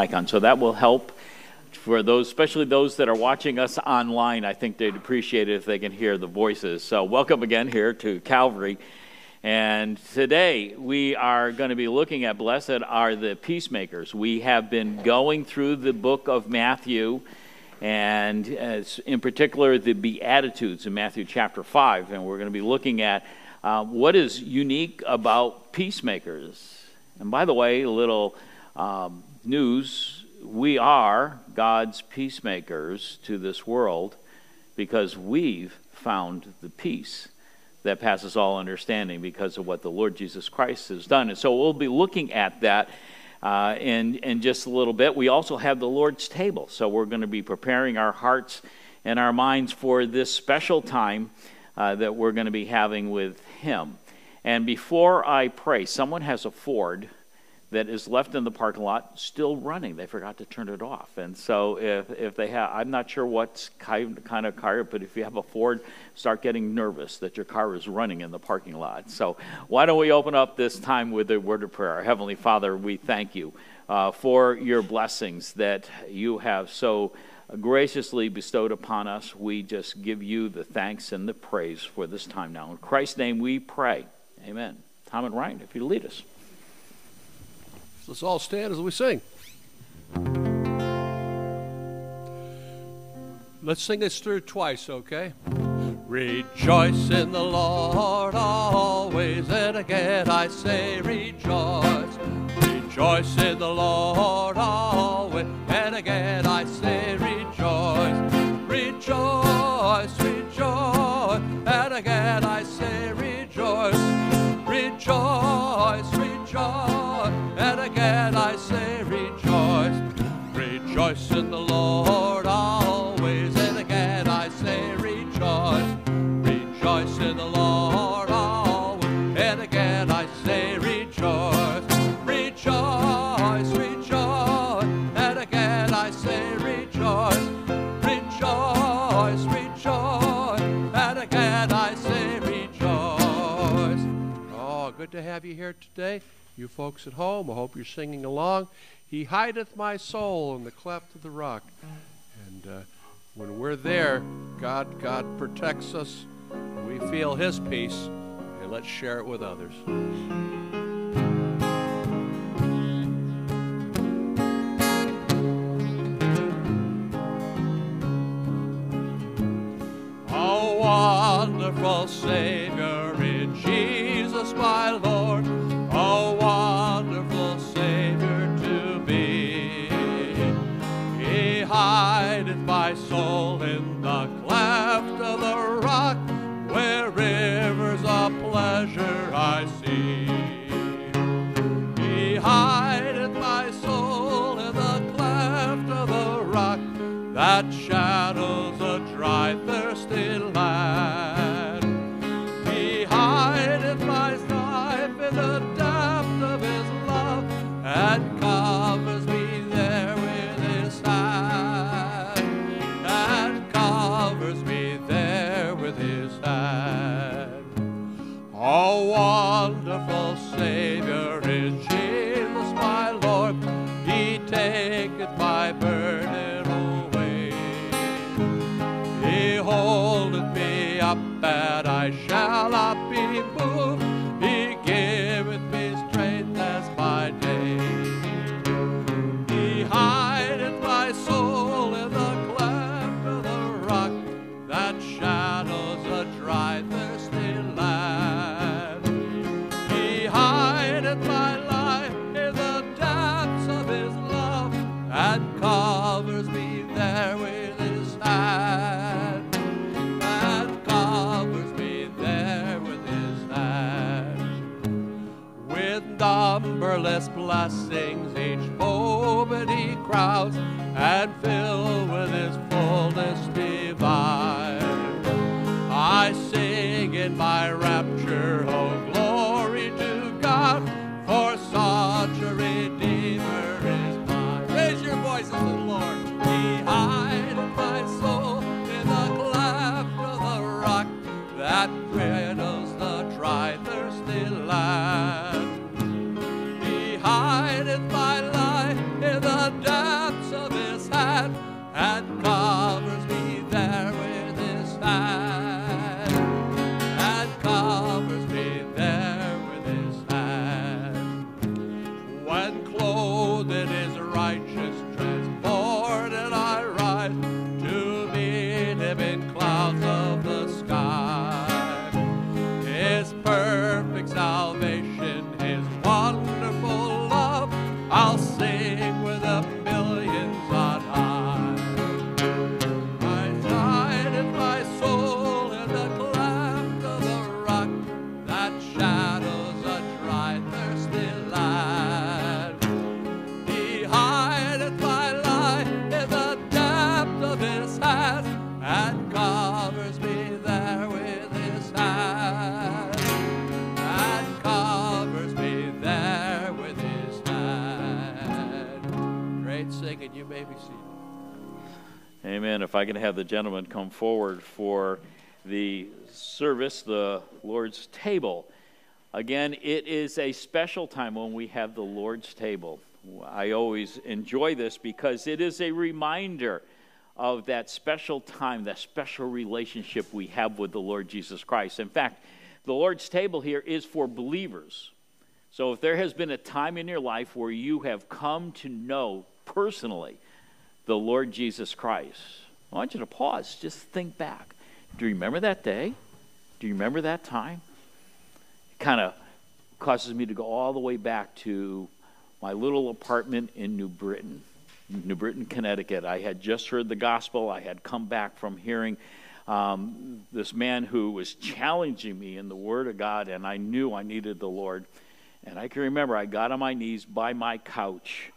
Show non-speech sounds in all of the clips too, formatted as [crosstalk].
mic on. So that will help for those, especially those that are watching us online. I think they'd appreciate it if they can hear the voices. So welcome again here to Calvary. And today we are going to be looking at Blessed are the Peacemakers. We have been going through the book of Matthew, and in particular the Beatitudes in Matthew chapter 5. And we're going to be looking at uh, what is unique about peacemakers. And by the way, a little um, news we are God's peacemakers to this world because we've found the peace that passes all understanding because of what the Lord Jesus Christ has done. And so we'll be looking at that uh, in, in just a little bit. We also have the Lord's table. So we're going to be preparing our hearts and our minds for this special time uh, that we're going to be having with Him. And before I pray, someone has a Ford that is left in the parking lot still running. They forgot to turn it off. And so if, if they have, I'm not sure what kind, kind of car, but if you have a Ford, start getting nervous that your car is running in the parking lot. So why don't we open up this time with a word of prayer? Heavenly Father, we thank you uh, for your blessings that you have so graciously bestowed upon us. We just give you the thanks and the praise for this time now. In Christ's name we pray. Amen. Tom and Ryan, if you lead us. Let's all stand as we sing. Let's sing this through twice, okay? Rejoice in the Lord always, and again I say rejoice. Rejoice in the Lord always, and again I say rejoice. Rejoice, rejoice, and again I say rejoice. Rejoice, rejoice Rejoice in the Lord always. And again I say rejoice. Rejoice in the Lord always. And again I say rejoice. Rejoice, rejoice. And again I say rejoice. Rejoice, rejoice. And again I say rejoice. Oh, good to have you here today. You folks at home, I hope you're singing along. He hideth my soul in the cleft of the rock. And uh, when we're there, God, God protects us. We feel His peace, and let's share it with others. Oh, wonderful Savior in Jesus, my Lord. Soul in the cleft of the rock, where rivers of pleasure I see. He hideth my soul in the cleft of the rock, that shadows Oh, wonderful Savior is Jesus, my Lord, he taketh my burden away. He holdeth me up, and I shall not With numberless blessings each moment he crowds and filled with his fullness divine. I sing in my If I can have the gentleman come forward for the service, the Lord's table. Again, it is a special time when we have the Lord's table. I always enjoy this because it is a reminder of that special time, that special relationship we have with the Lord Jesus Christ. In fact, the Lord's table here is for believers. So if there has been a time in your life where you have come to know personally the Lord Jesus Christ, I want you to pause, just think back. Do you remember that day? Do you remember that time? It kind of causes me to go all the way back to my little apartment in New Britain, New Britain, Connecticut. I had just heard the gospel. I had come back from hearing um, this man who was challenging me in the Word of God, and I knew I needed the Lord. And I can remember I got on my knees by my couch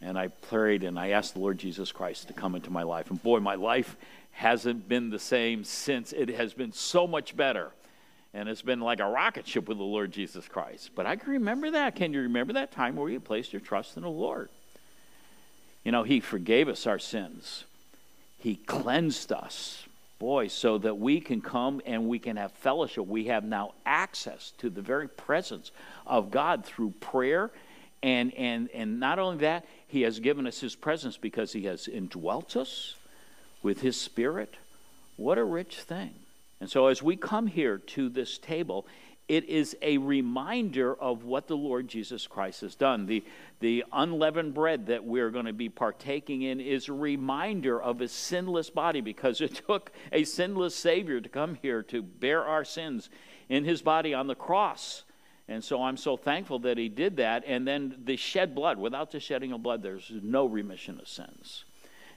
and I prayed and I asked the Lord Jesus Christ to come into my life. And boy, my life hasn't been the same since. It has been so much better. And it's been like a rocket ship with the Lord Jesus Christ. But I can remember that. Can you remember that time where you placed your trust in the Lord? You know, He forgave us our sins, He cleansed us. Boy, so that we can come and we can have fellowship. We have now access to the very presence of God through prayer. And, and, and not only that, He has given us His presence because He has indwelt us with His Spirit. What a rich thing. And so, as we come here to this table, it is a reminder of what the Lord Jesus Christ has done. The, the unleavened bread that we're going to be partaking in is a reminder of his sinless body because it [laughs] took a sinless Savior to come here to bear our sins in his body on the cross. And so I'm so thankful that he did that. And then the shed blood, without the shedding of blood, there's no remission of sins.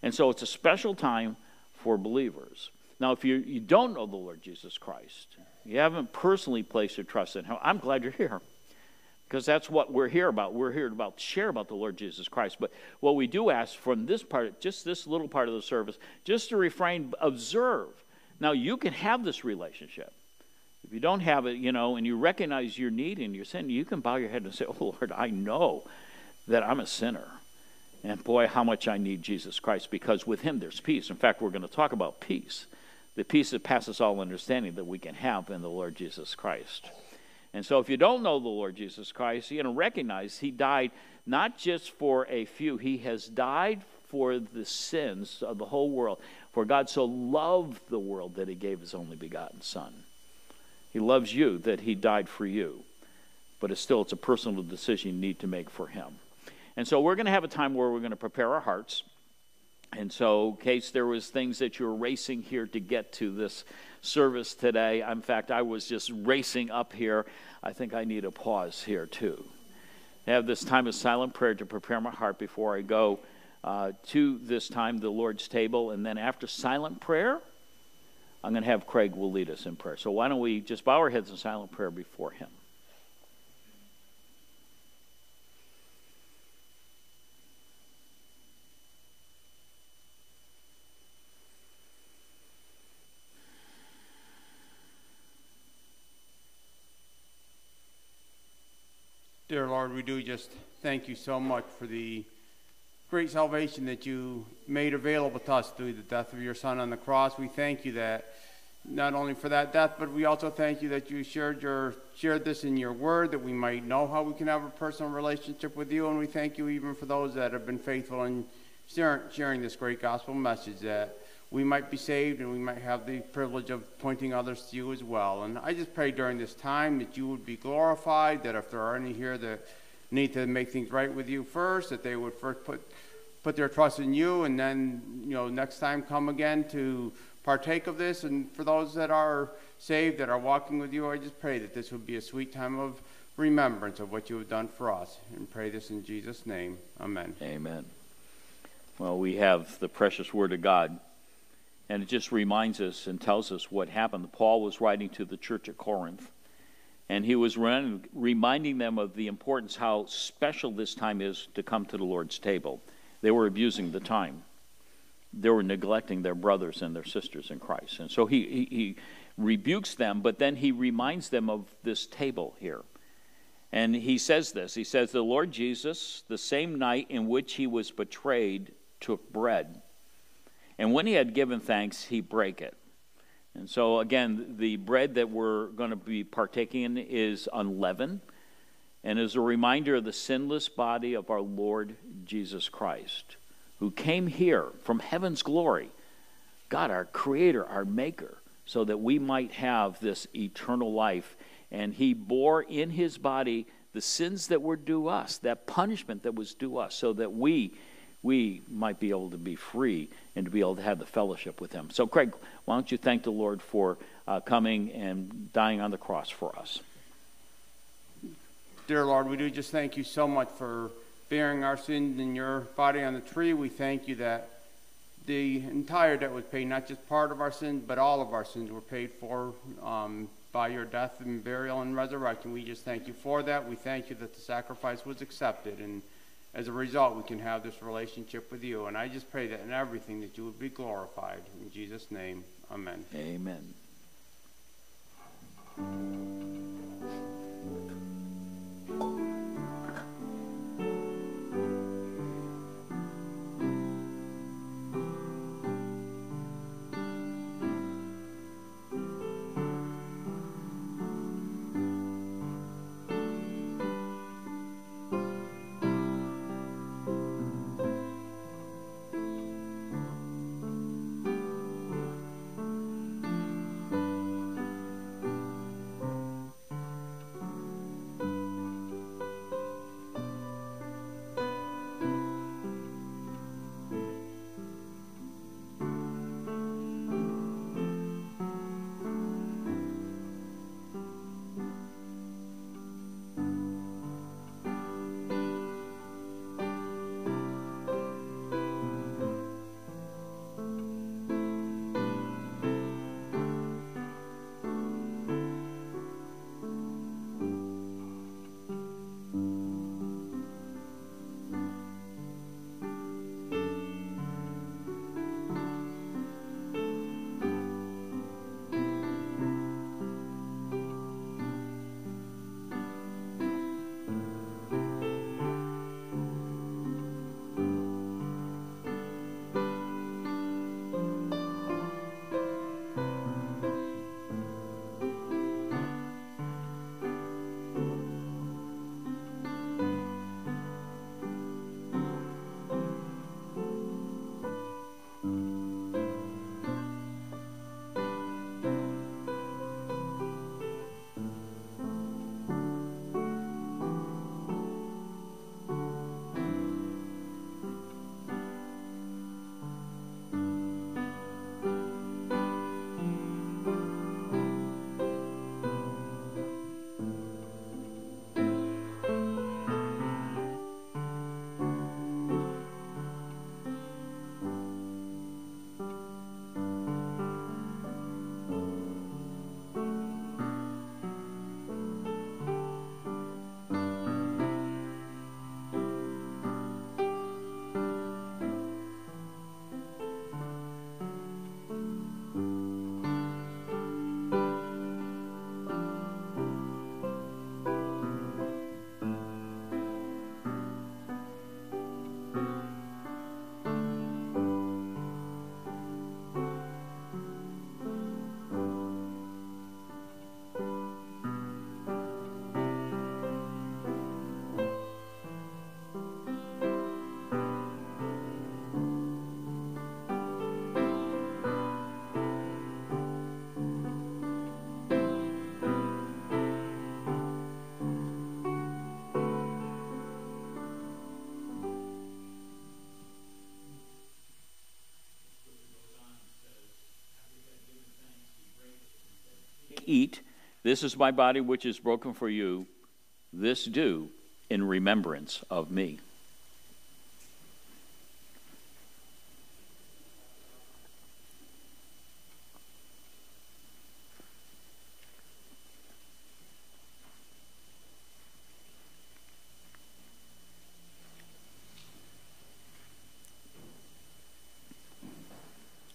And so it's a special time for believers. Now, if you, you don't know the Lord Jesus Christ, you haven't personally placed your trust in him, I'm glad you're here. Because that's what we're here about. We're here about share about the Lord Jesus Christ. But what we do ask from this part, just this little part of the service, just to refrain, observe. Now you can have this relationship. If you don't have it, you know, and you recognize your need and your sin, you can bow your head and say, [laughs] Oh Lord, I know that I'm a sinner. And boy, how much I need Jesus Christ because with him there's peace. In fact, we're going to talk about peace the peace that passes all understanding that we can have in the Lord Jesus Christ. And so, if you don't know the Lord Jesus Christ, you're going to recognize He died not just for a few, He has died for the sins of the whole world. For God so loved the world that He gave His only begotten Son. He loves you, that He died for you. But it's still, it's a personal decision you need to make for Him. And so, we're going to have a time where we're going to prepare our hearts. And so, in case there was things that you were racing here to get to this service today, in fact, I was just racing up here. I think I need a pause here too. I have this time of silent prayer to prepare my heart before I go uh, to this time, the Lord's table, and then after silent prayer, I'm going to have Craig will lead us in prayer. So why don't we just bow our heads in silent prayer before him? Dear Lord, we do just thank you so much for the great salvation that you made available to us through the death of your Son on the cross. We thank you that not only for that death, but we also thank you that you shared your shared this in your word that we might know how we can have a personal relationship with you. And we thank you even for those that have been faithful in sharing, sharing this great gospel message that we might be saved and we might have the privilege of pointing others to you as well. And I just pray during this time that you would be glorified, that if there are any here that need to make things right with you first, that they would first put put their trust in you and then, you know, next time come again to partake of this. And for those that are saved, that are walking with you, I just pray that this would be a sweet time of remembrance of what you have done for us. And pray this in Jesus' name. Amen. Amen. Well, we have the precious Word of God, and it just reminds us and tells us what happened. Paul was writing to the church at Corinth, and he was reminding them of the importance, how special this time is to come to the Lord's table. They were abusing the time. They were neglecting their brothers and their sisters in Christ. And so he, he, he rebukes them, but then he reminds them of this table here. And he says this He says, The Lord Jesus, the same night in which he was betrayed, took bread. And when he had given thanks, he brake it. And so, again, the bread that we're going to be partaking in is unleavened and is a reminder of the sinless body of our Lord Jesus Christ, who came here from heaven's glory, God, our Creator, our Maker, so that we might have this eternal life. And He bore in His body the sins that were due us, that punishment that was due us, so that we we might be able to be free and to be able to have the fellowship with Him. So, Craig, why don't you thank the Lord for uh, coming and dying on the cross for us? Dear Lord, we do just thank you so much for bearing our sins in your body on the tree. We thank you that the entire debt was paid, not just part of our sins, but all of our sins were paid for um, by your death and burial and resurrection. We just thank you for that. We thank you that the sacrifice was accepted and as a result, we can have this relationship with you. And I just pray that in everything that you would be glorified. In Jesus' name, amen. Amen. This is my body which is broken for you. This do in remembrance of me.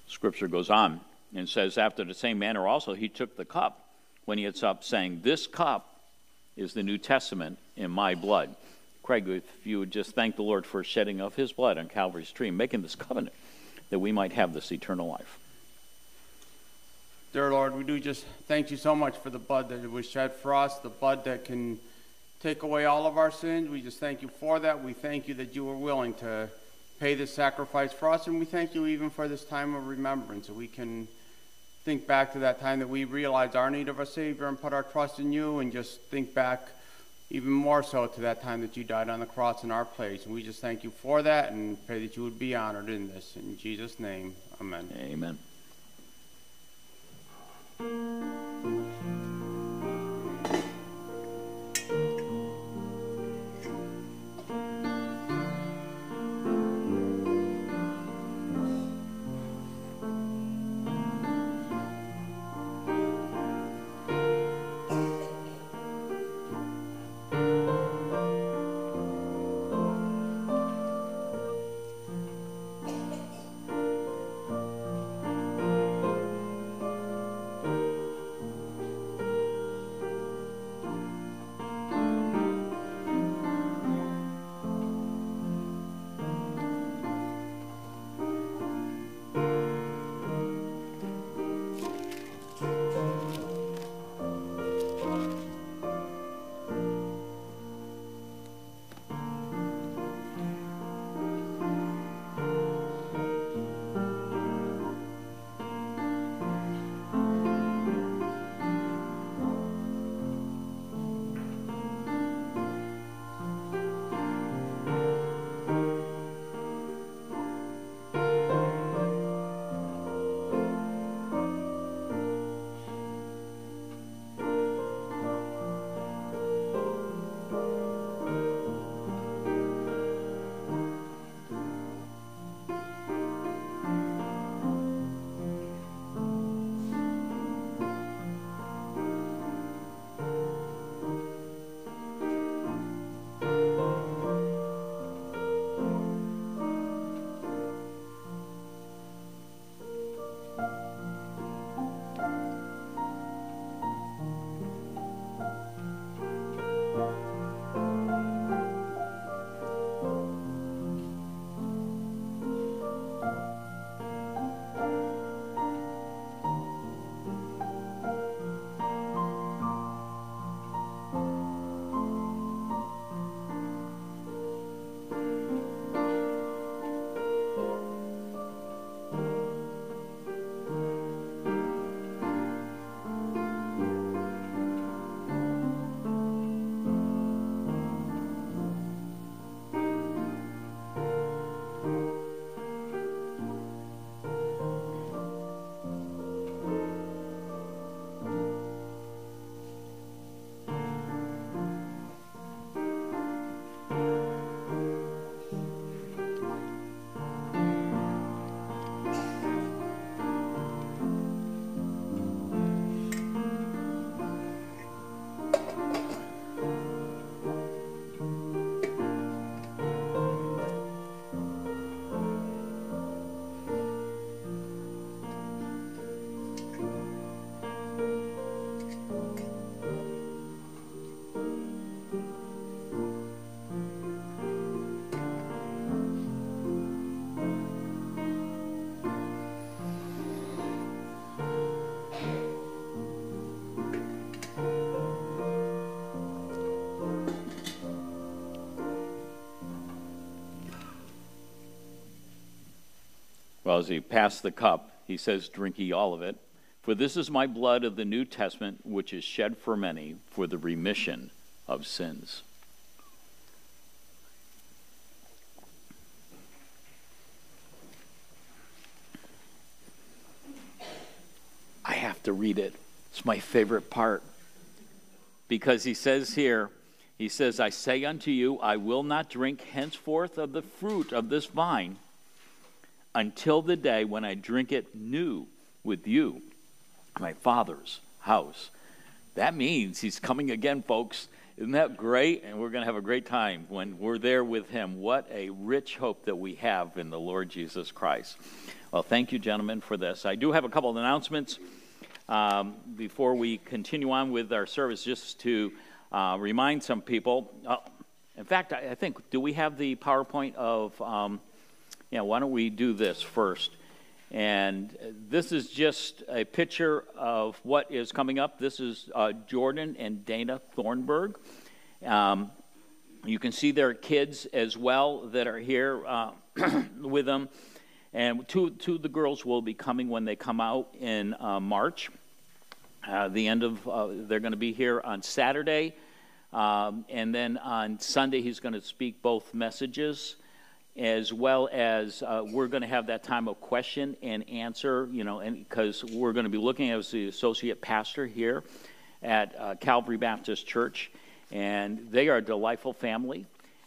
Scripture goes on and says, After the same manner also, he took the cup when he had supped, saying, This cup is the New Testament in my blood. Craig, if you would just thank the Lord for shedding of his blood on Calvary's tree, making this covenant that we might have this eternal life. Dear Lord, we do just thank you so much for the blood that was shed for us, the blood that can take away all of our sins. We just thank you for that. We thank you that you were willing to pay this sacrifice for us. And we thank you even for this time of remembrance, that we can think back to that time that we realized our need of a Savior and put our trust in you, and just think back even more so to that time that you died on the cross in our place. And we just thank you for that and pray that you would be honored in this. In Jesus' name, amen. Amen. Well, as he passed the cup, he says, Drink ye all of it. For this is my blood of the New Testament, which is shed for many for the remission of sins. I have to read it It's my favorite part because he says here, he says, I say unto you, I will not drink henceforth of the fruit of this vine until the day when I drink it new with you, my Father's house. That means he's coming again, folks. Isn't that great? And we're going to have a great time when we're there with him. What a rich hope that we have in the Lord Jesus Christ. Well, thank you, gentlemen, for this. I do have a couple of announcements um, before we continue on with our service, just to uh, remind some people. Uh, in fact, I, I, think, do we have the PowerPoint of, um, yeah, why don't we do this first? And this is just a picture of what is coming up. This is uh, Jordan and Dana Thornburg. Um, you can see their kids as well that are here uh, [clears throat] with them. And two, two of the girls will be coming when they come out in uh, March. Uh, the end of, uh, they're going to be here on Saturday. Um, and then on Sunday, he's going to speak both messages as well as uh, we're going to have that time of question and answer, you know, and because we're going to be looking as the associate pastor here at uh, Calvary Baptist Church, and they are a delightful family.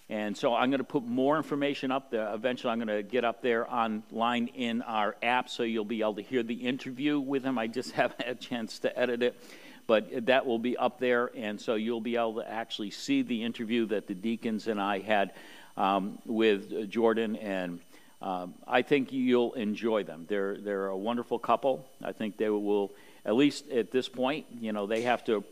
And so I'm going to put more information up there. Eventually, I'm going to get up there online in our app so you'll be able to hear the interview with him. I just [laughs] haven't had a chance to edit it, but that will be up there. And so you'll be able to actually see the interview that the deacons and I had um, with Jordan, and um, I think you'll enjoy them. They're, they're a wonderful couple. I think they will, at least at this point, you know, they have to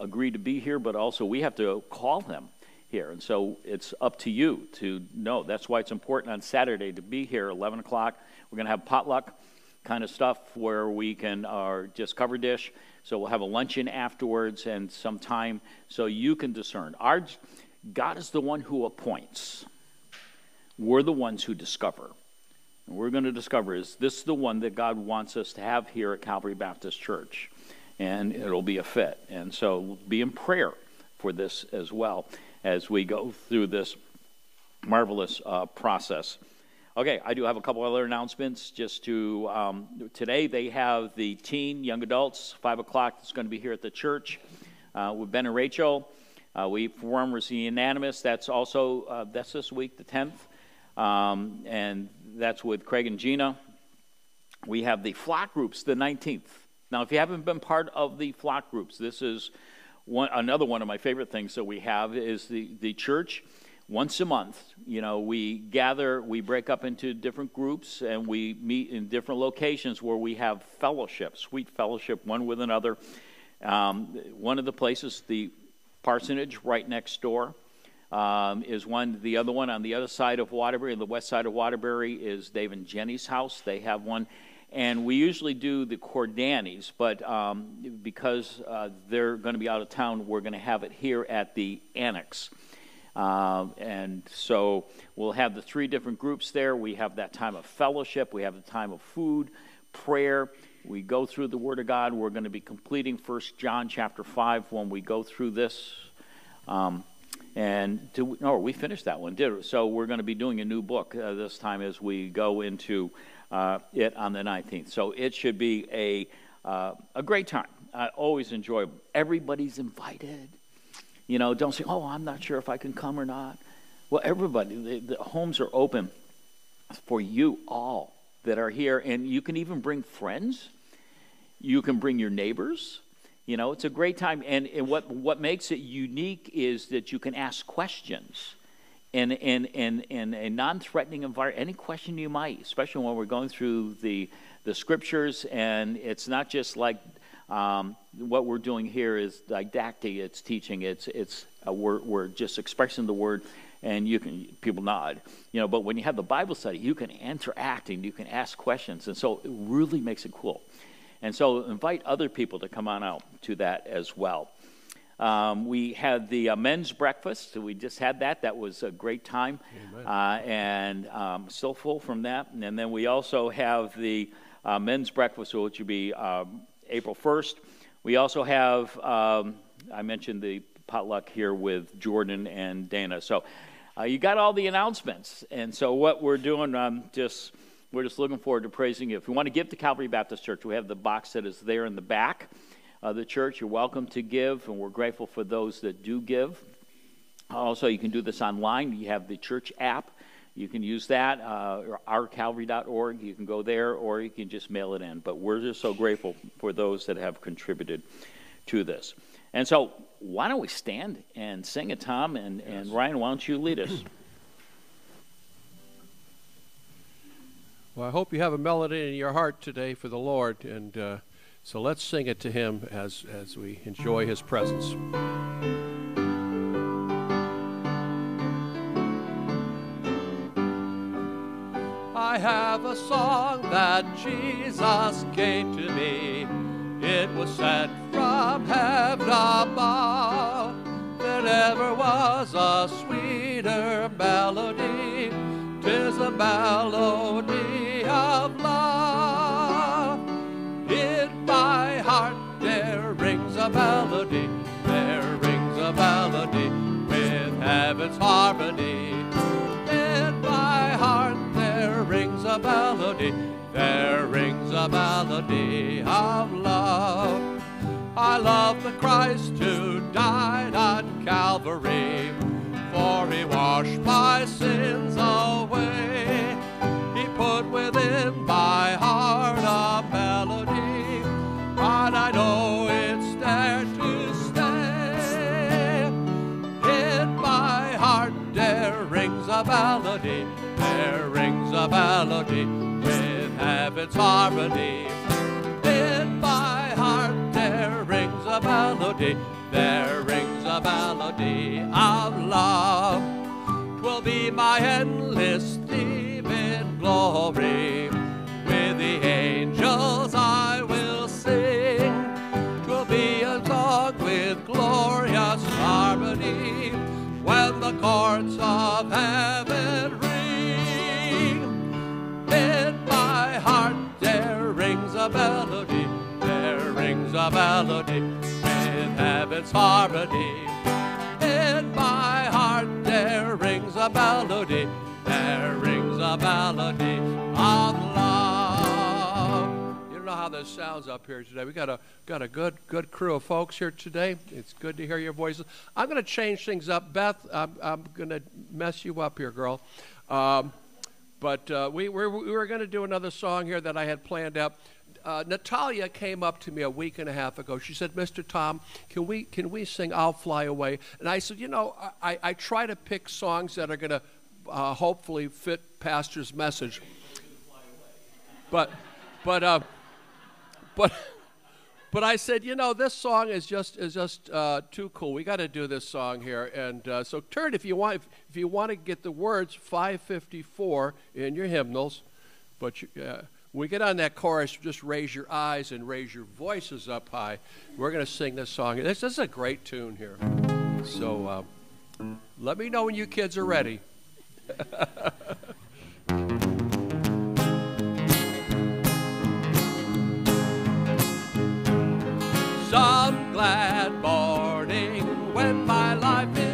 agree to be here, but also we have to call them here. And so it's up to you to know. That's why it's important on Saturday to be here, 11 o'clock. We're going to have potluck kind of stuff where we can uh, just cover dish. So we'll have a luncheon afterwards and some time so you can discern. Our God is the one who appoints. We're the ones who discover. And we're going to discover is this the one that God wants us to have here at Calvary Baptist Church? And it'll be a fit. And so be in prayer for this as well as we go through this marvelous uh, process. Okay, I do have a couple other announcements. Just to um, today, they have the teen, young adults, five o'clock. It's going to be here at the church uh, with Ben and Rachel. Uh, Reformers Unanimous. That's also uh, that's this week, the 10th, um, and that's with Craig and Gina. We have the flock groups, the 19th. Now, if you haven't been part of the flock groups, this is one, another one of my favorite things that we have is the, the church once a month you know we gather we break up into different groups and we meet in different locations where we have fellowship sweet fellowship one with another um, one of the places the parsonage right next door um, is one. The other one on the other side of Waterbury, the west side of Waterbury, is Dave and Jenny's house. They have one. And we usually do the Cordanis, but um, because uh, they're going to be out of town, we're going to have it here at the Annex. Um, and so we'll have the three different groups there. We have that time of fellowship, we have the time of food, prayer. We go through the Word of God. We're going to be completing First John chapter 5 when we go through this. Um, and to, no, we finished that one, did So we're going to be doing a new book uh, this time as we go into uh, it on the 19th. So it should be a, uh, a great time. I always enjoy it. Everybody's invited. You know, don't say, oh, I'm not sure if I can come or not. Well, everybody, the, the homes are open for you all that are here, and you can even bring friends. You can bring your neighbors. You know, it's a great time. And, and what, what makes it unique is that you can ask questions in, in, in, in a non threatening environment. Any question you might, especially when we're going through the, the scriptures, and it's not just like um, what we're doing here is didactic, it's teaching, it's, it's uh, we're, we're just expressing the word and you can people nod you know but when you have the bible study you can interact and you can ask questions and so it really makes it cool. And so invite other people to come on out to that as well. Um, we had the uh, men's breakfast. So we just had that. That was a great time. Uh, and um, still full from that. And then we also have the uh, men's breakfast which will be um, april 1st we also have um, i mentioned the potluck here with jordan and dana. So uh, you got all the announcements. And so what we're doing, um, just we're just looking forward to praising you. If you want to give to Calvary Baptist Church, we have the box that is there in the back. of the church, you're welcome to give, and we're grateful for those that do give. Also, you can do this online. You have the church app. You can use that, uh, or ourcalvary.org. You can go there, or you can just mail it in. But we're just so grateful for those that have contributed to this. And so, why don't we stand and sing it, Tom? And, and Ryan, why don't you lead us? [clears throat] Well, I hope you have a melody in your heart today for the Lord, and uh, so let's sing it to Him as as we enjoy His presence. I have a song that Jesus gave to me. It was sent from heaven above. There never was a sweeter melody. Tis a melody of love. In my heart there rings a melody. There rings a melody with heaven's harmony. In my heart there rings a melody. There rings a melody of love. I love the Christ who died on Calvary, for he washed my sins away. He put within my heart a melody, and I know it's there to stay. In my heart there rings a melody, there rings a melody with heaven's harmony. In my a melody, there rings a melody of love. Twill be my endless theme in glory. With the angels I will sing. Twill be a song with glorious harmony when the chords of heaven ring. In my heart there rings a melody, there rings a melody heaven's harmony. In my heart there rings a melody, there rings a melody of love. You don't know how this sounds up here today. We got a got a good good crew of folks here today. It's good to hear your voices. I'm going to change things up, Beth. I'm, I'm going to mess you up here, girl. Um, but uh, we, we're, we were going to do another song here that I had planned out. Uh, Natalia came up to me a week and a half ago. She said, "Mr. Tom, can we can we sing "I'll Fly Away"?" And I said, "You know, I, I try to pick songs that are going to uh, hopefully fit Pastor's message." But, but, uh, but, but I said, you know, this song is just is just uh, too cool. We got to do this song here, and uh, so turn if you want if, if you want to get the words 554 in your hymnals, but you, uh, when we get on that chorus, just raise your eyes and raise your voices up high. We're going to sing this song. This, this is a great tune here. So uh, let me know when you kids are ready. [laughs] Some glad morning when my life is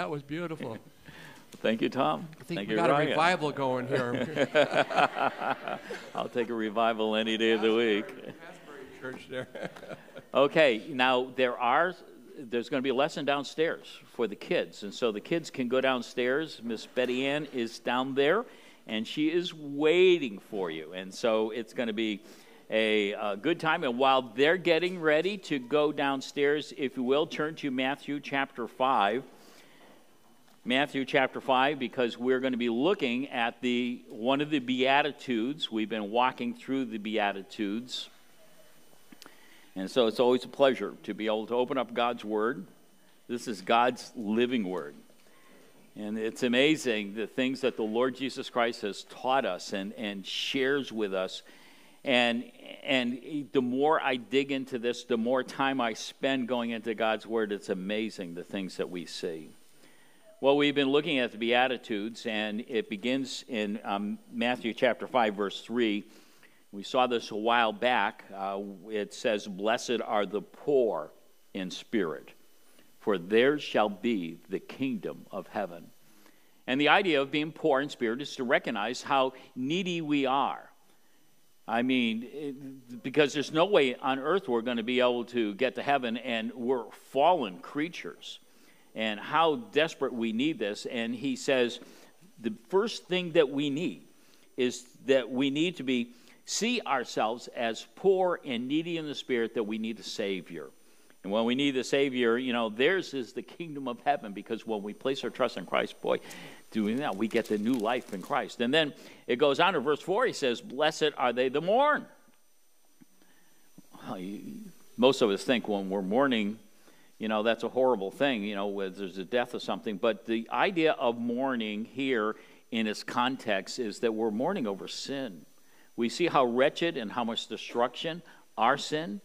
that was beautiful. [laughs] Thank you, Tom. I think Thank we you, got a revival going here. [laughs] I'll take a revival any day of the week. Church there. [laughs] Okay, now there are there's going to be a lesson downstairs for the kids, and so the kids can go downstairs. Miss Betty Ann is down there, and she is waiting for you, and so it's going to be a, uh good time. And while they're getting ready to go downstairs, if you will, turn to Matthew chapter five. Matthew chapter 5 because we're going to be looking at the one of the beatitudes. We've been walking through the beatitudes. And so it's always a pleasure to be able to open up God's word. This is God's living word. And it's amazing the things that the Lord Jesus Christ has taught us and, and shares with us. And, and the more I dig into this, the more time I spend going into God's word, it's amazing the things that we see. Well, we've been looking at the Beatitudes, and it begins in um, Matthew chapter 5, verse 3. We saw this a while back. Uh, it says, Blessed are the poor in spirit, for theirs shall be the kingdom of heaven. And the idea of being poor in spirit is to recognize how needy we are. I mean, it, because there's no way on earth we're going to be able to get to heaven, and we're fallen creatures and how desperate we need this. And he says the first thing that we need is that we need to be see ourselves as poor and needy in the spirit that we need a savior. And when we need a savior, you know, theirs is the kingdom of heaven because when we place our trust in Christ, boy, doing that, we get the new life in Christ. And then it goes on to verse 4, he says, Blessed are they that mourn. Well, you, most of us think when we're mourning, you know, that's a horrible thing, you know, where there's a death or something. But the idea of mourning here in its context is that we're mourning over sin. We see how wretched and how much destruction our sin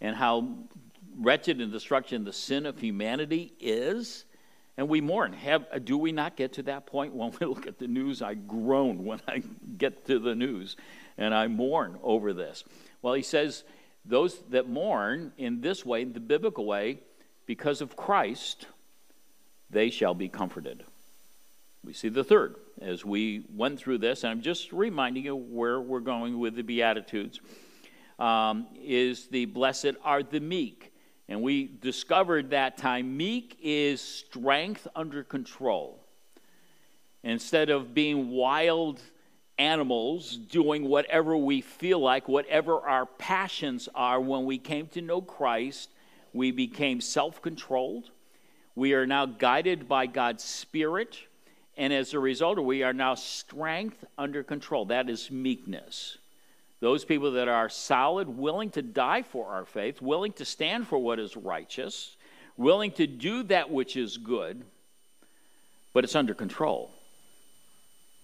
and how wretched and destruction the sin of humanity is. And we mourn. Have, do we not get to that point when we [laughs] look at the news? I groan when I get to the news and I mourn over this. Well, he says, those that mourn in this way, the biblical way, because of Christ, they shall be comforted. We see the third as we went through this, and I'm just reminding you where we're going with the Beatitudes, um, is the blessed are the meek. And we discovered that time meek is strength under control. Instead of being wild animals doing whatever we feel like, whatever our passions are, when we came to know Christ, we became self controlled. We are now guided by God's Spirit. And as a result, we are now strength under control. That is meekness. Those people that are solid, willing to die for our faith, willing to stand for what is righteous, willing to do that which is good, but it's under control,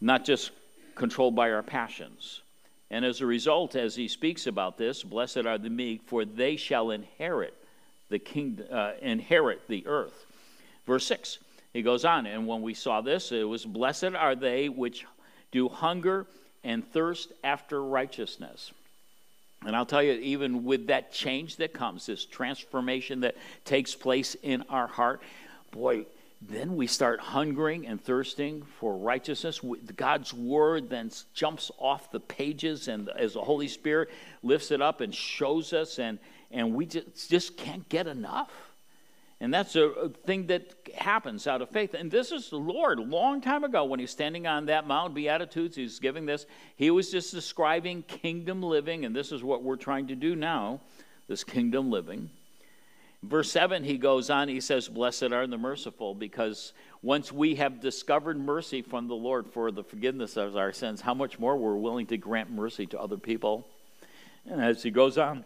not just controlled by our passions. And as a result, as he speaks about this, blessed are the meek, for they shall inherit the kingdom, uh, inherit the earth. Verse 6, he goes on, and when we saw this, it was blessed are they which do hunger and thirst after righteousness. And I'll tell you, even with that change that comes, this transformation that takes place in our heart, boy, then we start hungering and thirsting for righteousness. God's word then jumps off the pages, and as the Holy Spirit lifts it up and shows us, and, and we just, just can't get enough. And that's a, thing that happens out of faith. And this is the Lord, a long time ago, when he's standing on that Mount Beatitudes, he's giving this. He was just describing kingdom living, and this is what we're trying to do now this kingdom living. Verse 7, he goes on, he says, Blessed are the merciful, because once we have discovered mercy from the Lord for the forgiveness of our sins, how much more we're willing to grant mercy to other people. And as he goes on,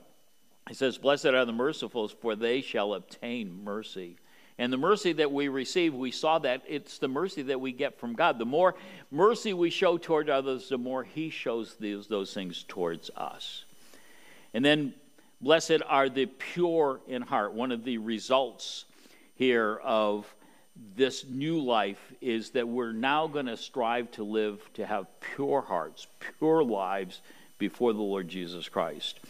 he says, Blessed are the merciful, for they shall obtain mercy. And the mercy that we receive, we saw that it's the mercy that we get from God. The more mercy we show toward others, the more He shows these, those things towards us. And then, blessed are the pure in heart. One of the results here of this new life is that we're now going to strive to live, to have pure hearts, pure lives before the Lord Jesus Christ.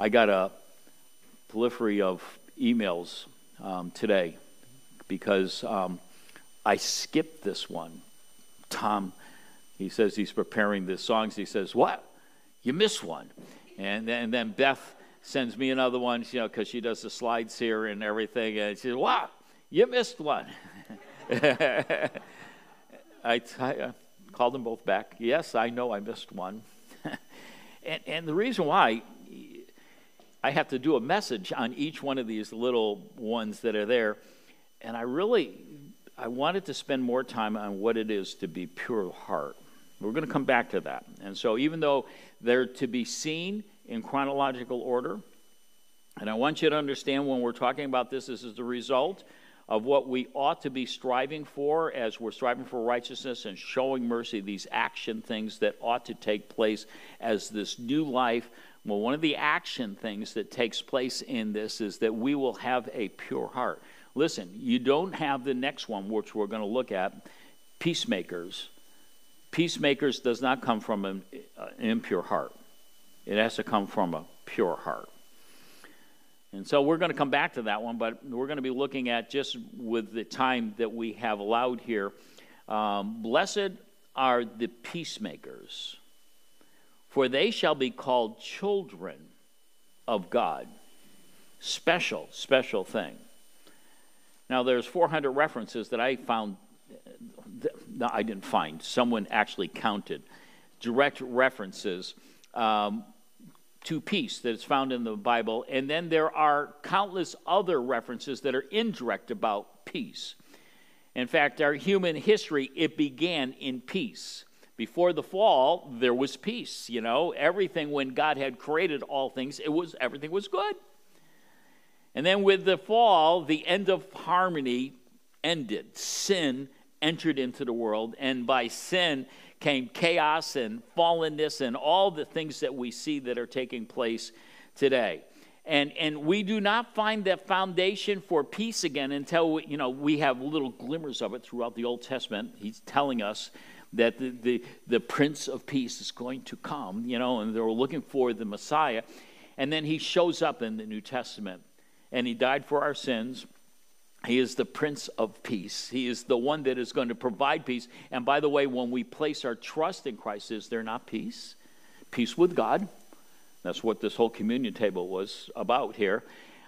I got a periphery of emails um, today because um, I skipped this one. Tom, he says he's preparing the songs. He says, What? You missed one. And then, and then Beth sends me another one, you know, because she does the slides here and everything. And she says, What? You missed one. [laughs] I, I uh, called them both back. Yes, I know I missed one. [laughs] and, and the reason why I have to do a message on each one of these little ones that are there. And I really, I wanted to spend more time on what it is to be pure heart. We're going to come back to that. And so, even though they're to be seen in chronological order, and I want you to understand when we're talking about this, this is the result of what we ought to be striving for as we're striving for righteousness and showing mercy, these action things that ought to take place as this new life. Well, one of the action things that takes place in this is that we will have a pure heart. Listen, you don't have the next one, which we're going to look at peacemakers. Peacemakers does not come from an, an impure heart, it has to come from a pure heart. And so we're going to come back to that one, but we're going to be looking at just with the time that we have allowed here. Um, Blessed are the peacemakers, for they shall be called children of God. Special, special thing. Now, there's 400 references that I found. No, I didn't find. Someone actually counted direct references. Um, to peace that is found in the Bible, and then there are countless other references that are indirect about peace. In fact, our human history, it began in peace. Before the fall, there was peace, you know. Everything when God had created all things, it was everything was good. And then with the fall, the end of harmony ended. Sin entered into the world, and by sin, came chaos and fallenness and all the things that we see that are taking place today. And, and we do not find that foundation for peace again until we, you know, we have little glimmers of it throughout the Old Testament. He's telling us that the, the, the Prince of Peace is going to come, you know, and they're looking for the Messiah. And then he shows up in the New Testament and he died for our sins he is the Prince of Peace. He is the one that is going to provide peace. And by the way, when we place our trust in Christ, is there not peace? Peace with God. That's what this whole communion table was about here.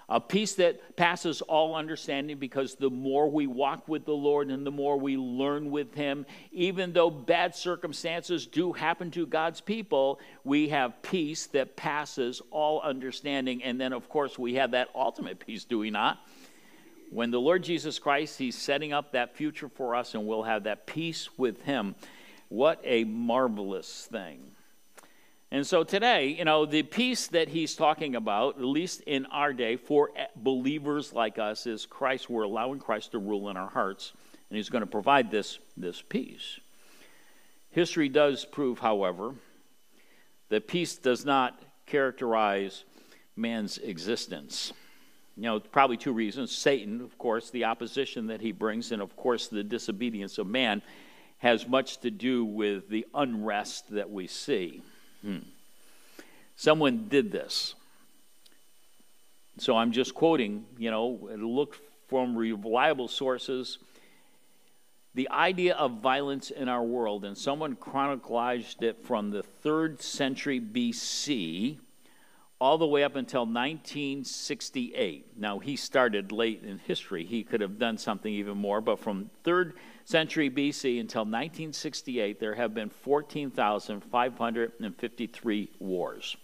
A peace that passes all understanding because the more we walk with the Lord and the more we learn with Him, even though bad circumstances do happen to God's people, we have peace that passes all understanding. And then, of course, we have that ultimate peace, do we not? When the Lord Jesus Christ, He's setting up that future for us and we'll have that peace with Him. What a marvelous thing. And so today, you know, the peace that he's talking about, at least in our day, for believers like us, is Christ. We're allowing Christ to rule in our hearts, and he's going to provide this, this peace. History does prove, however, that peace does not characterize man's existence. You know, probably two reasons. Satan, of course, the opposition that he brings, and of course, the disobedience of man has much to do with the unrest that we see. Hmm. Someone did this. So I'm just quoting, you know, look from reliable sources. The idea of violence in our world, and someone chronicled it from the third century BC all the way up until 1968. Now, he started late in history. He could have done something even more, but from 3rd century BC until 1968, there have been 14,553 wars.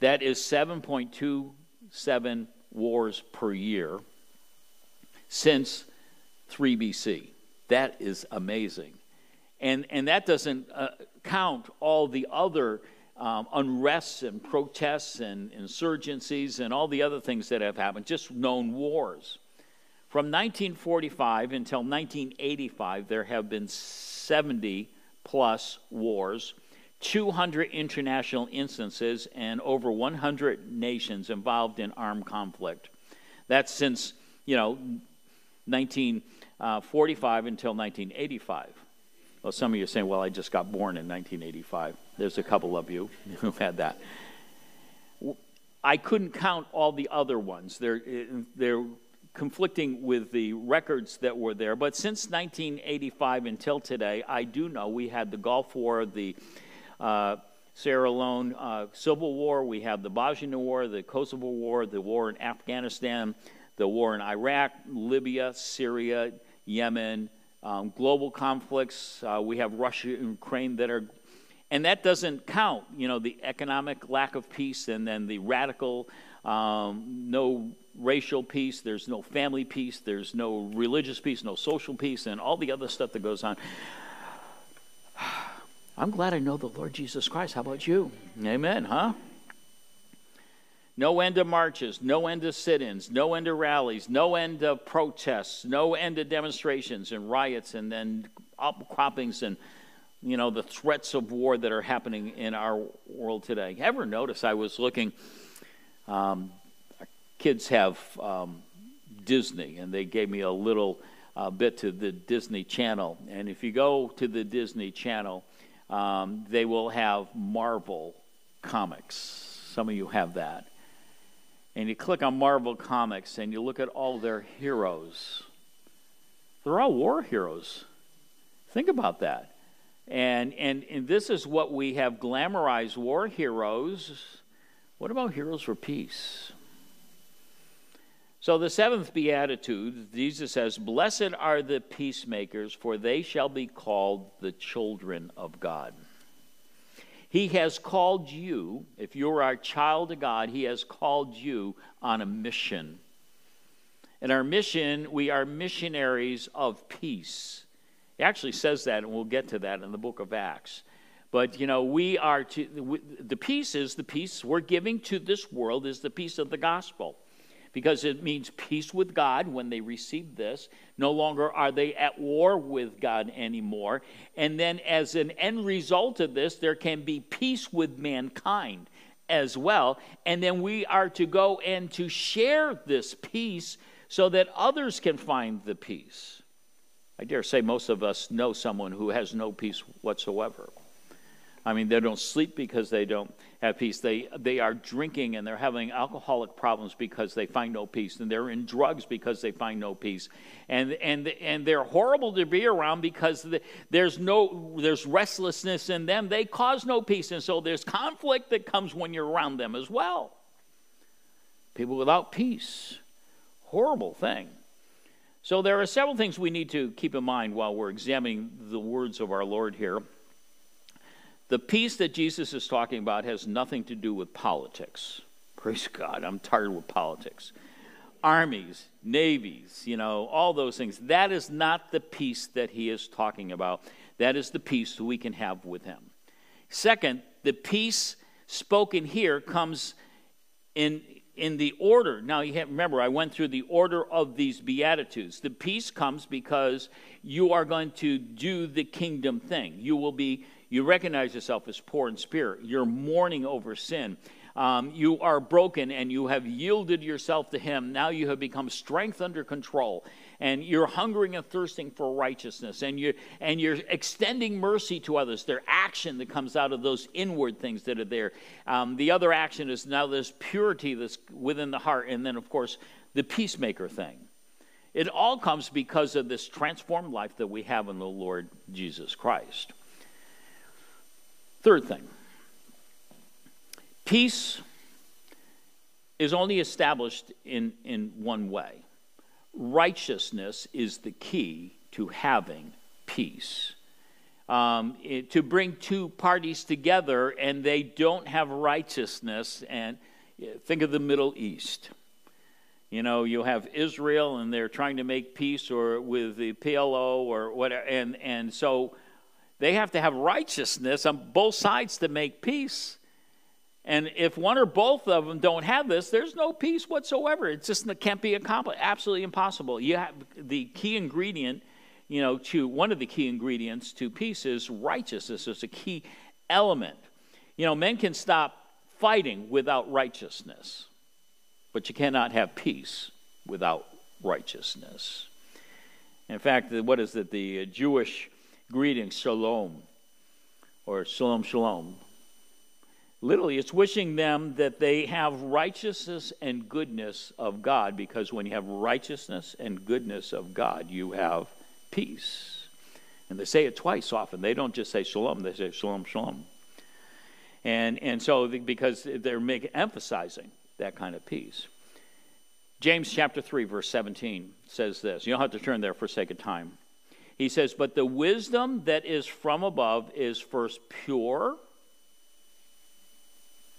That is 7.27 wars per year since 3 BC. That is amazing. And, and that doesn't uh, count all the other um, unrests and protests and insurgencies and all the other things that have happened, just known wars. From 1945 until 1985, there have been 70 plus wars, 200 international instances, and over 100 nations involved in armed conflict. That's since, you know, 1945 until 1985. Well, some of you are saying, well, I just got born in 1985. There's a couple of you [laughs] who've had that. I couldn't count all the other ones. They're, they're conflicting with the records that were there. But since 1985 until today, I do know we had the Gulf War, the uh, Sierra Leone uh, Civil War, we have the Bosnian War, the Kosovo War, the war in Afghanistan, the war in Iraq, Libya, Syria, Yemen, um, global conflicts. Uh, we have Russia and Ukraine that are, and that doesn't count, you know, the economic lack of peace and then the radical, um, no racial peace, there's no family peace, there's no religious peace, no social peace, and all the other stuff that goes on. [sighs] I'm glad I know the Lord Jesus Christ. How about you? Amen, huh? No end of marches, no end of sit ins, no end of rallies, no end of protests, no end of demonstrations and riots and then outcroppings and you know the threats of war that are happening in our world today. Ever notice I was looking? Um, kids have um, Disney, and they gave me a little uh, bit to the Disney Channel. And if you go to the Disney Channel, um, they will have Marvel comics. Some of you have that and you click on Marvel Comics and you look at all their heroes, they're all war heroes. Think about that. And, and, and this is what we have glamorized war heroes. What about heroes for peace? So, the seventh beatitude, Jesus says, Blessed are the peacemakers, for they shall be called the children of God. He has called you, if you're a child of God, He has called you on a mission. And our mission, we are missionaries of peace. He actually says that, and we'll get to that in the book of Acts. But, you know, we are to, the peace is the peace we're giving to this world, is the peace of the gospel because it means peace with God when they receive this. No longer are they at war with God anymore. And then, as an end result of this, there can be peace with mankind as well. And then we are to go and to share this peace so that others can find the peace. I dare say most of us know someone who has no peace whatsoever. I mean, they don't sleep because they don't have peace. They, they are drinking and they're having alcoholic problems because they find no peace. And they're in drugs because they find no peace. And, and, and they're horrible to be around because the, there's, no, there's restlessness in them. They cause no peace. And so there's conflict that comes when you're around them as well. People without peace. Horrible thing. So there are several things we need to keep in mind while we're examining the words of our Lord here. The peace that Jesus is talking about has nothing to do with politics. Praise God, I'm tired with politics. Armies, navies, you know, all those things. That is not the peace that he is talking about. That is the peace that we can have with him. Second, the peace spoken here comes in, in the order. Now, you have, remember, I went through the order of these Beatitudes. The peace comes because you are going to do the kingdom thing. You will be you recognize yourself as poor in spirit. You're mourning over sin. Um, you are broken and you have yielded yourself to Him. Now you have become strength under control. And you're hungering and thirsting for righteousness. And you're, and you're extending mercy to others. Their action that comes out of those inward things that are there. Um, the other action is now there's purity that's within the heart. And then, of course, the peacemaker thing. It all comes because of this transformed life that we have in the Lord Jesus Christ. Third thing peace is only established in, in one way righteousness is the key to having peace. Um, it, to bring two parties together and they don't have righteousness, and think of the Middle East. You know, you have Israel and they're trying to make peace or with the PLO or whatever, and, and so they have to have righteousness on both sides to make peace. And if one or both of them don't have this, there's no peace whatsoever. It just can't be accomplished. Absolutely impossible. You have the key ingredient, you know, to one of the key ingredients to peace is righteousness. It's a key element. You know, men can stop fighting without righteousness, but you cannot have peace without righteousness. In fact, what is it? The uh, Jewish greeting, shalom, or shalom, shalom, literally, it's wishing them that they have righteousness and goodness of God, because when you have righteousness and goodness of God, you have peace. And they say it twice often. They don't just say shalom, they say shalom, shalom. And, and so, because they're making, emphasizing that kind of peace. James chapter 3, verse 17 says this. You don't have to turn there for sake of time. He says, But the wisdom that is from above is first pure,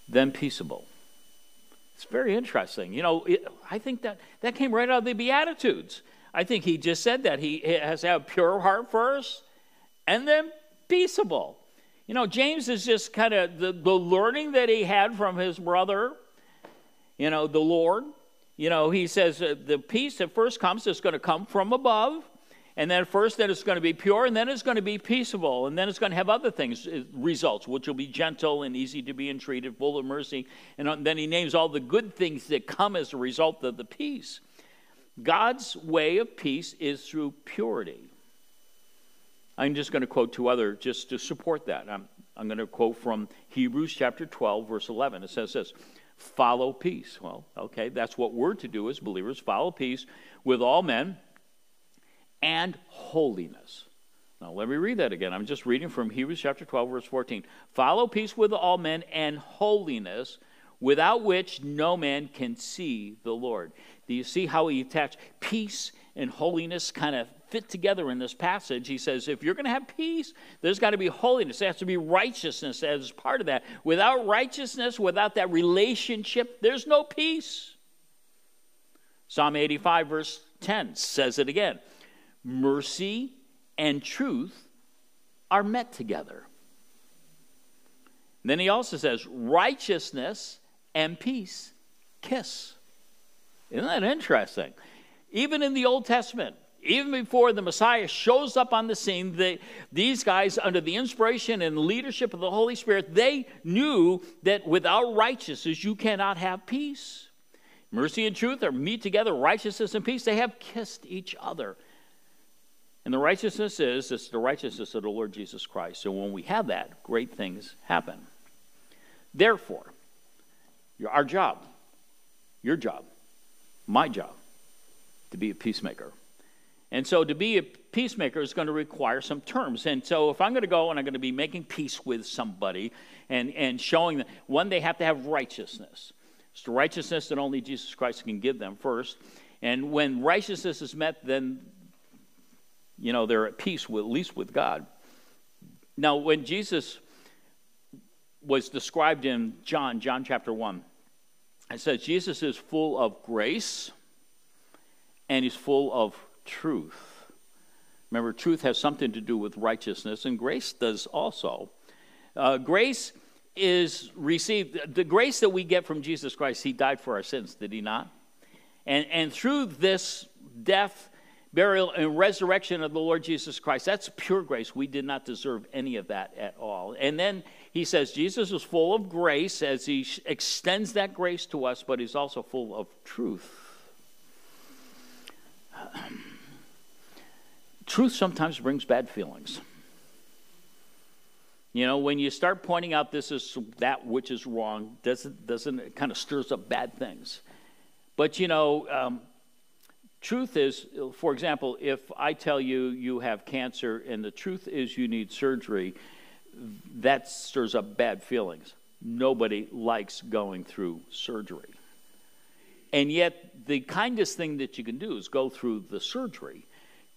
then peaceable. It's very interesting. You know, it, I think that that came right out of the Beatitudes. I think he just said that. He has to have pure heart first and then peaceable. You know, James is just kind of the, the learning that he had from his brother, you know, the Lord. You know, he says the peace that first comes is going to come from above. And then first, then it's going to be pure, and then it's going to be peaceable, and then it's going to have other things, uh, results, which will be gentle and easy to be entreated, full of mercy. And then he names all the good things that come as a result of the peace. God's way of peace is through purity. I'm just going to quote two other just to support that. I'm, I'm going to quote from Hebrews chapter 12, verse 11. It says this Follow peace. Well, okay, that's what we're to do as believers follow peace with all men and holiness. Now, let me read that again. I'm just reading from Hebrews chapter 12, verse 14. Follow peace with all men and holiness, without which no man can see the Lord. Do you see how he attached peace and holiness kind of fit together in this passage? He says, if you're going to have peace, there's got to be holiness. There has to be righteousness as part of that. Without righteousness, without that relationship, there's no peace. Psalm 85, verse 10 says it again mercy and truth are met together. Then he also says, righteousness and peace kiss. Isn't that interesting? Even in the Old Testament, even before the Messiah shows up on the scene, they, these guys, under the inspiration and leadership of the Holy Spirit, they knew that without righteousness, you cannot have peace. Mercy and truth are meet together, righteousness and peace. They have kissed each other. And the righteousness is, it's the righteousness of the Lord Jesus Christ. So when we have that, great things happen. Therefore, our job, your job, my job, to be a peacemaker. And so to be a peacemaker is going to require some terms. And so if I'm going to go and I'm going to be making peace with somebody and, and showing them, one, they have to have righteousness. It's the righteousness that only Jesus Christ can give them first. And when righteousness is met, then you know, they're at peace with, at least with God. Now, when Jesus was described in John, John chapter 1, it says Jesus is full of grace and he's full of truth. Remember, truth has something to do with righteousness, and grace does also. Uh, grace is received, the grace that we get from Jesus Christ, he died for our sins, did he not? And, and through this death, burial, and resurrection of the Lord Jesus Christ. That's pure grace. We did not deserve any of that at all. And then he says Jesus is full of grace as he extends that grace to us, but he's also full of truth. [clears throat] truth sometimes brings bad feelings. You know, when you start pointing out this is that which is wrong, doesn't doesn't it kind of stirs up bad things. But you know, um, truth is, for example, if I tell you you have cancer and the truth is you need surgery, that stirs up bad feelings. Nobody likes going through surgery. And yet, the kindest thing that you can do is go through the surgery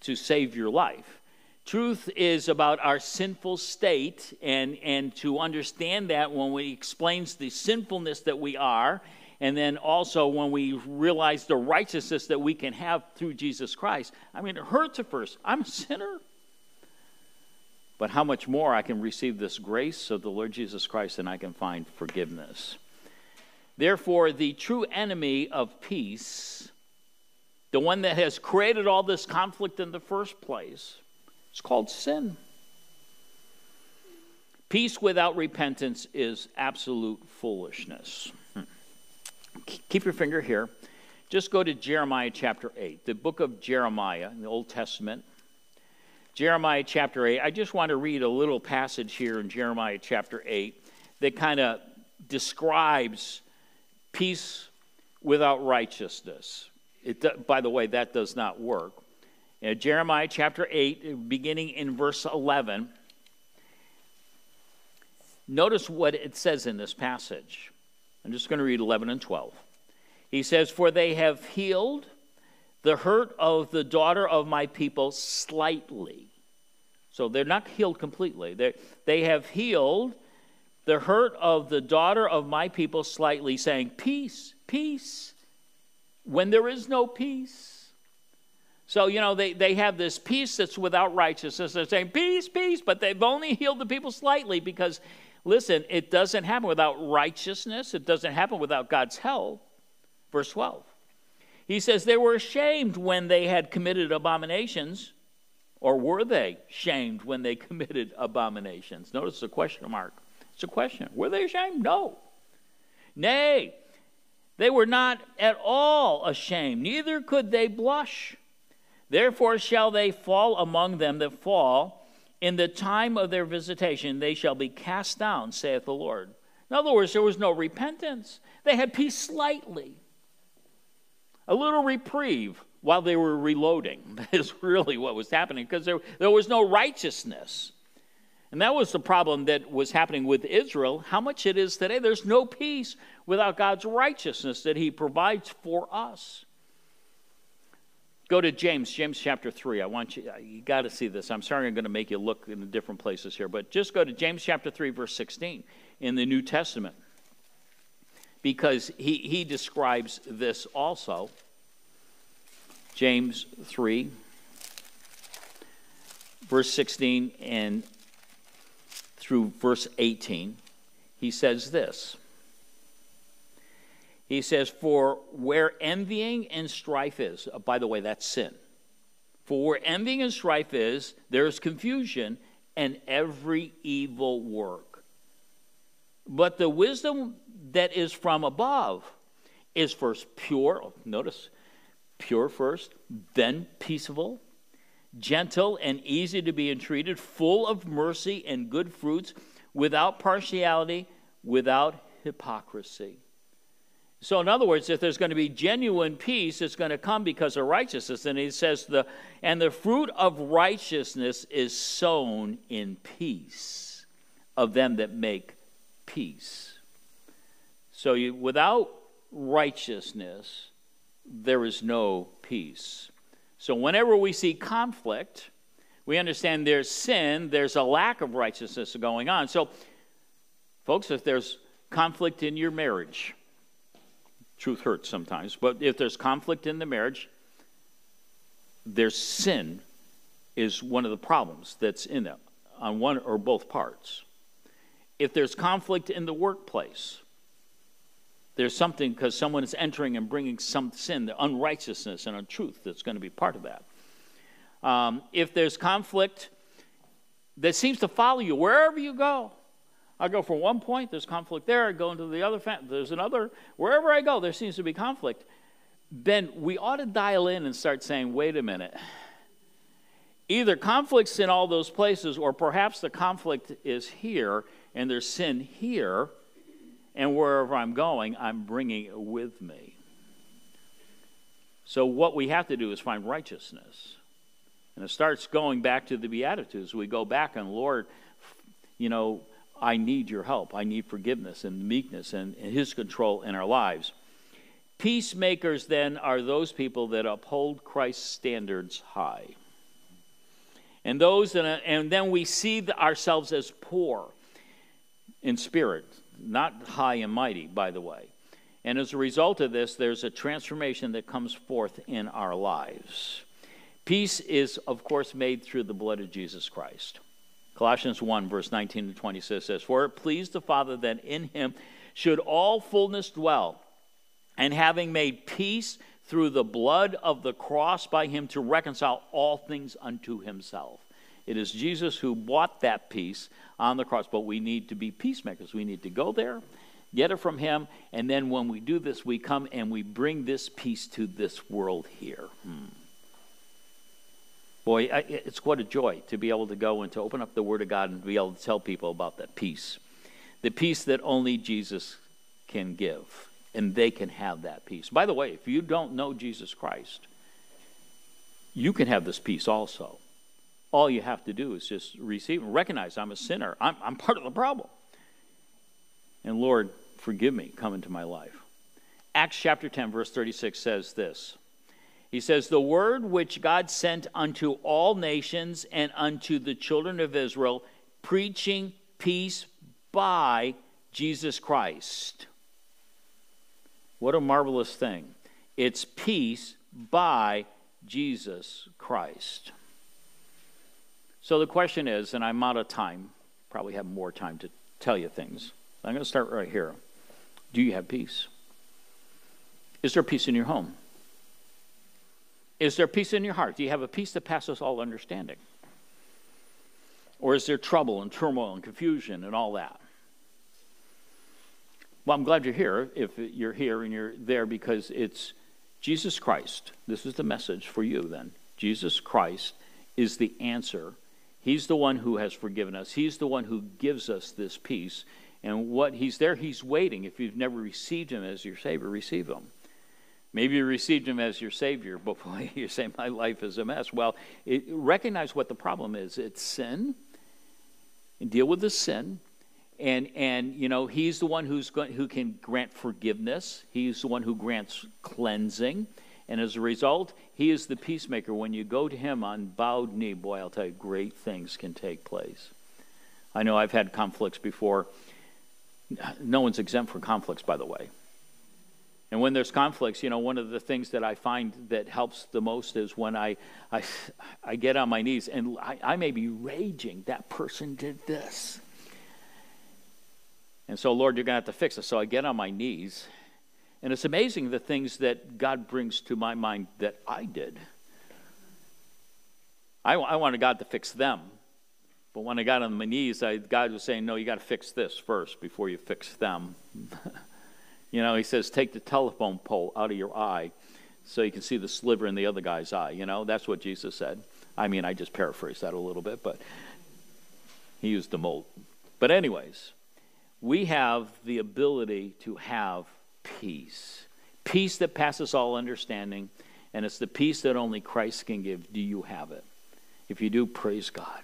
to save your life. Truth is about our sinful state, and, and to understand that when we explains the sinfulness that we are and then also when we realize the righteousness that we can have through Jesus Christ. I mean, it hurts at first. I'm a sinner. But how much more I can receive this grace of the Lord Jesus Christ and I can find forgiveness. Therefore, the true enemy of peace, the one that has created all this conflict in the first place, is called sin. Peace without repentance is absolute foolishness keep your finger here. Just go to Jeremiah chapter 8, the book of Jeremiah in the Old Testament. Jeremiah chapter 8. I just want to read a little passage here in Jeremiah chapter 8 that kind of describes peace without righteousness. It, by the way, that does not work. In Jeremiah chapter 8, uh, beginning in verse 11, notice what it says in this passage. I'm just going to read 11 and 12. He says, For they have healed the hurt of the daughter of my people slightly. So they're not healed completely. They, they have healed the hurt of the daughter of my people slightly, saying, Peace, peace, when there is no peace. So, you know, they, they have this peace that's without righteousness. They're saying, Peace, peace, but they've only healed the people slightly because, listen, it doesn't happen without righteousness, it doesn't happen without God's help. Verse 12. He says, They were ashamed when they had committed abominations. Or were they shamed when they [laughs] committed abominations? Notice the question mark. It's a question. Were they ashamed? No. Nay, they were not at all ashamed, neither could they blush. Therefore shall they fall among them that fall. In the time of their visitation, they shall be cast down, saith the Lord. In other words, there was no repentance. They had peace slightly a little reprieve while they were reloading. [laughs] Is really what was happening because there, there was no righteousness. And that was the problem that was happening with Israel. How much it is today, there's no peace without God's righteousness that He provides for us. Go to James, James chapter 3. I want you, you got to see this. I'm sorry I'm going to make you look in different places here, but just go to James chapter 3, verse 16 in the New Testament because he, he describes this also. James 3, verse 16 and through verse 18, he says this. He says, For where envying and strife is, uh, by the way, that's sin. For where envying and strife is, there is confusion and every evil work. But the wisdom that is from above is first pure, notice, pure first, then peaceable, gentle and easy to be entreated, full of mercy and good fruits, without partiality, without hypocrisy. So, in other words, if there's going to be genuine peace, it's going to come because of righteousness. And he says, the, and the fruit of righteousness is sown in peace of them that make peace. So you, without righteousness, there is no peace. So whenever we see conflict, we understand there's sin, there's a lack of righteousness going on. So, folks, if there's conflict in your marriage, truth hurts sometimes, but if there's conflict in the marriage, there's sin is one of the problems that's in it on one or both parts. If there's conflict in the workplace, there's something because someone is entering and bringing some sin, the unrighteousness and untruth that's going to be part of that. Um, if there's conflict that seems to follow you wherever you go, I go from one point, there's conflict there, I go into the other, there's another, wherever I go, there seems to be conflict. Then we ought to dial in and start saying, wait a minute. Either conflict's in all those places, or perhaps the conflict is here and there's sin here and wherever I'm going, I'm bringing it with me. So, what we have to do is find righteousness. And it starts going back to the Beatitudes. We go back and, Lord, you know, I need your help. I need forgiveness and meekness and, His control in our lives. Peacemakers, then, are those people that uphold Christ's standards high. And those, that, and then we see ourselves as poor in spirit not high and mighty, by the way. And as a result of this, there's a transformation that comes forth in our lives. Peace is, of course, made through the blood of Jesus Christ. Colossians 1, verse 19 to 20 says For it pleased the Father that in him should all fullness dwell, and having made peace through the blood of the cross by him to reconcile all things unto himself. It is Jesus who bought that peace on the cross. But we need to be peacemakers. We need to go there, get it from Him, and then when we do this, we come and we bring this peace to this world here. Hmm. Boy, it's what a joy to be able to go and to open up the Word of God and be able to tell people about that peace the peace that only Jesus can give. And they can have that peace. By the way, if you don't know Jesus Christ, you can have this peace also. All you have to do is just receive and recognize I'm a sinner. I'm, I'm part of the problem. And Lord, forgive me, come into my life. Acts chapter 10, verse 36 says this He says, The word which God sent unto all nations and unto the children of Israel, preaching peace by Jesus Christ. What a marvelous thing. It's peace by Jesus Christ. So the question is, and I'm out of time, probably have more time to tell you things. I'm going to start right here. Do you have peace? Is there peace in your home? Is there peace in your heart? Do you have a peace that passes all understanding? Or is there trouble and turmoil and confusion and all that? Well, I'm glad you're here if you're here and you're there because it's Jesus Christ. This is the message for you then. Jesus Christ is the answer. He's the one who has forgiven us, He's the one who gives us this peace. And what He's there, He's waiting. If you've never received Him as your Savior, receive Him. Maybe you received him as your Savior, but boy, [laughs] you say, my life is a mess. Well, it, recognize what the problem is. It's sin, and deal with the sin. And, and you know, he's the one who's going, who can grant forgiveness. He's the one who grants cleansing. And as a result, he is the peacemaker. When you go to him on bowed knee, boy, I'll tell you, great things can take place. I know I've had conflicts before. No one's exempt from conflicts, by the way. And when there's conflicts, you know, one of the things that I find that helps the most is when I, I, I get on my knees and I, I may be raging, that person did this. And so, Lord, you're going to have to fix it. So I get on my knees. And it's amazing the things that God brings to my mind that I did. I, I wanted God to fix them. But when I got on my knees, I, God was saying, No, you got to fix this first before you fix them. [laughs] You know, he says, take the telephone pole out of your eye so you can see the sliver in the other guy's eye. You know, that's what Jesus said. I mean, I just paraphrased that a little bit, but he used the mold. But, anyways, we have the ability to have peace peace that passes all understanding, and it's the peace that only Christ can give. Do you have it? If you do, praise God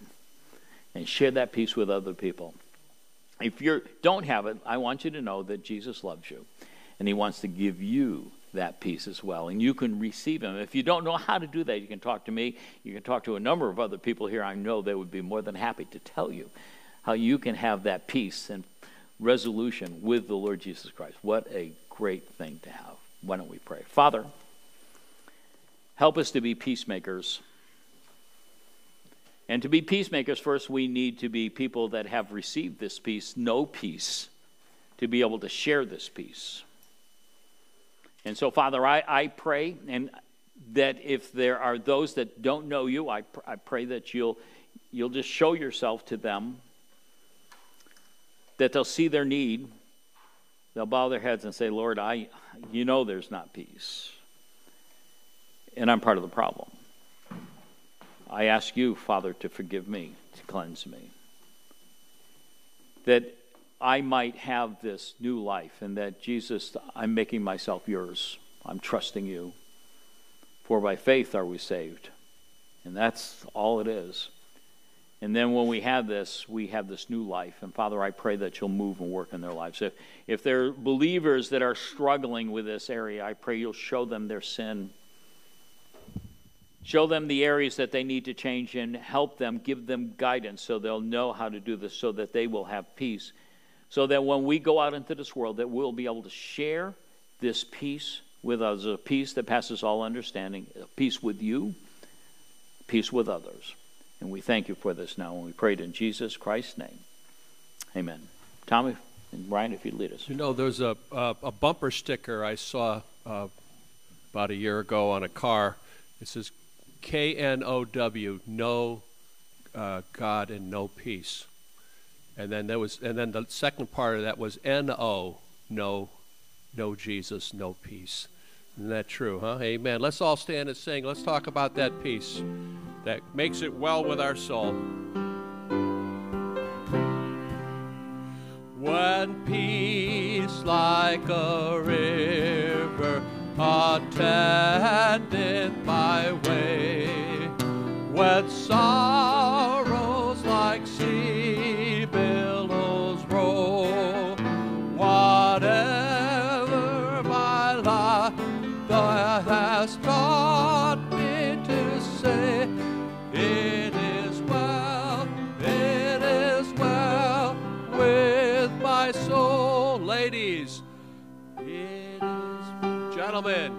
and share that peace with other people. If you don't have it, I want you to know that Jesus loves you and he wants to give you that peace as well. And you can receive him. If you don't know how to do that, you can talk to me. You can talk to a number of other people here. I know they would be more than happy to tell you how you can have that peace and resolution with the Lord Jesus Christ. What a great thing to have. Why don't we pray? Father, help us to be peacemakers. And to be peacemakers, first, we need to be people that have received this peace, know peace, to be able to share this peace. And so, Father, I, I pray and that if there are those that don't know you, I, I pray that you'll, you'll just show yourself to them, that they'll see their need, they'll bow their heads and say, Lord, I, you know there's not peace, and I'm part of the problem. I ask you, Father, to forgive me, to cleanse me. That I might have this new life, and that Jesus, I'm making myself yours. I'm trusting you. For by faith are we saved. And that's all it is. And then when we have this, we have this new life. And Father, I pray that you'll move and work in their lives. If, if they're believers that are struggling with this area, I pray you'll show them their sin Show them the areas that they need to change and help them, give them guidance so they'll know how to do this so that they will have peace. So that when we go out into this world that we'll be able to share this peace with others, a peace that passes all understanding, a peace with you, peace with others. And we thank you for this now, and we pray it in Jesus Christ's name. Amen. Tommy and Brian, if you'd lead us. You know, there's a, a, a bumper sticker I saw uh, about a year ago on a car. It says, K N O W, no uh, God and no peace. And then there was, and then the second part of that was N O, no, no Jesus, no peace. Isn't that true, huh? Amen. Let's all stand and sing. Let's talk about that peace that makes it well with our soul. when peace like a river attended my way, when sorrows like sea billows roll, whatever my life thou hast taught me to say, it is well, it is well with my soul. Ladies, it is, gentlemen,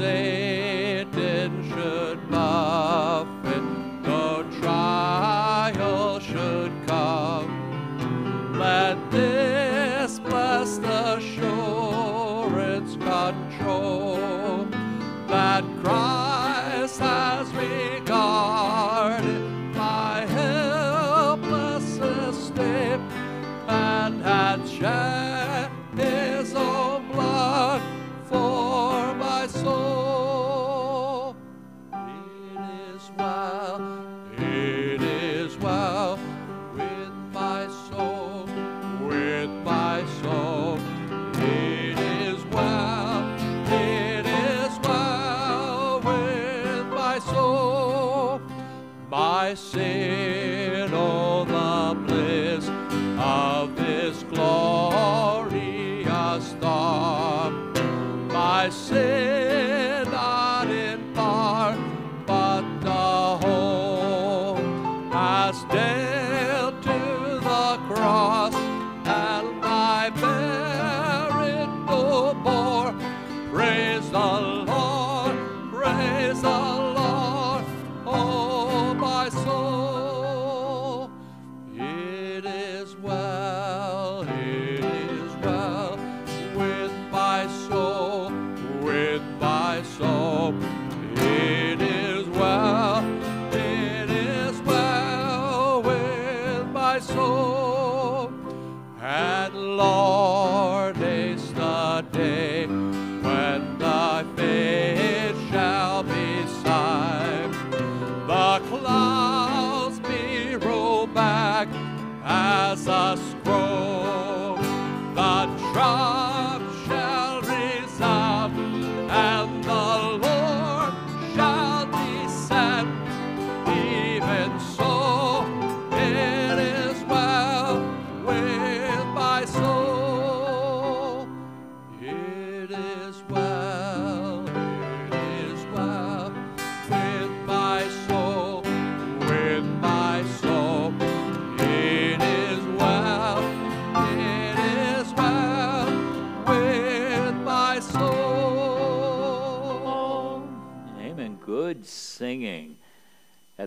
Though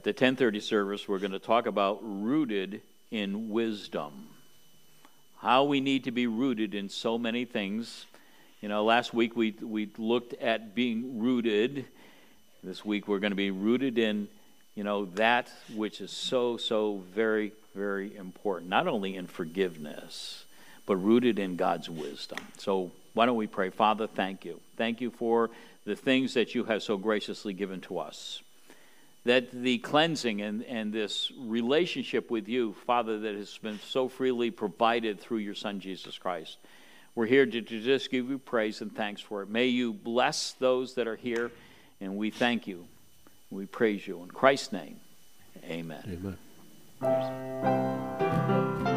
At the 1030 service, we're going to talk about rooted in wisdom. How we need to be rooted in so many things. You know, last week we, we looked at being rooted. This week we're going to be rooted in, you know, that which is so, so very, very important. Not only in forgiveness, but rooted in God's wisdom. So why don't we pray? Father, thank you. Thank you for the things that you have so graciously given to us. That the cleansing and, and this relationship with you, Father, that has been so freely provided through your Son, Jesus Christ. We're here to, to just give you praise and thanks for it. May you bless those that are here, and we thank you. We praise you. In Christ's name, amen. Amen.